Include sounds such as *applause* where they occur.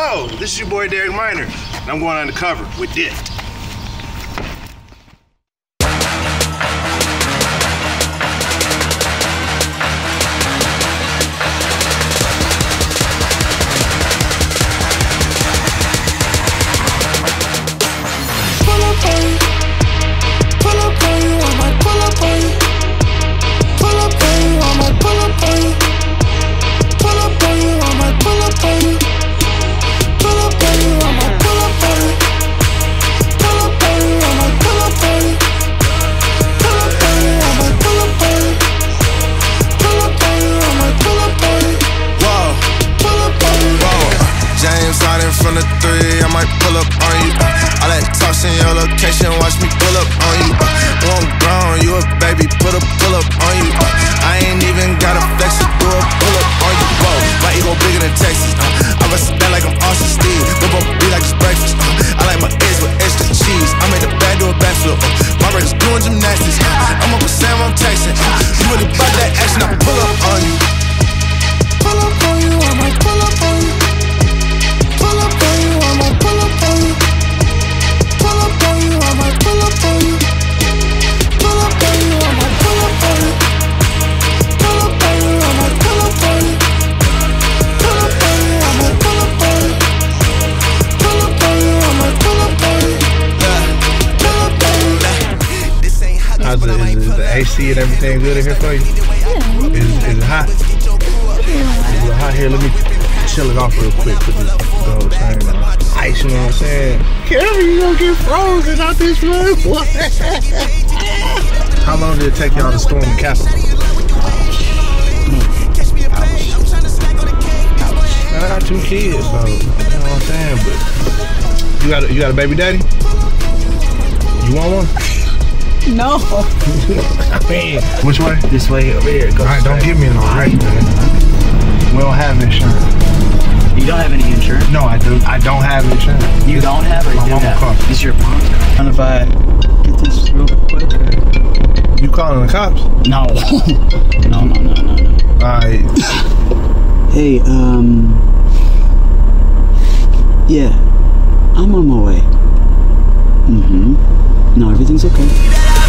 So, this is your boy Derek Minor, and I'm going undercover with Dift. Pull up on you. I let toss in your location, watch me pull up on you. One grown, you a baby, put a How's the, is pull the. AC and everything good in here for you? Is, is it hot? Is it hot here? Let me chill it off real quick. Put this gold chain on. Ice, you know what I'm saying? Kevin, you gonna get frozen out this room. *laughs* How long did it take y'all to storm the Capitol? I got two kids, so you know what I'm saying. But you got a, you got a baby daddy? You want one? No. I mean, which way? This way over here. Go All right, don't give me no wreck, man. We don't have insurance. You don't have any insurance? No, I do. I don't have insurance. You don't have or you My do mama have? called. This is your mom. And if I get this real quick. You calling the cops? No. *laughs* no, no, no, no, no. All right. *laughs* Hey, um. Yeah. I'm on my way. Mm hmm. No, everything's okay.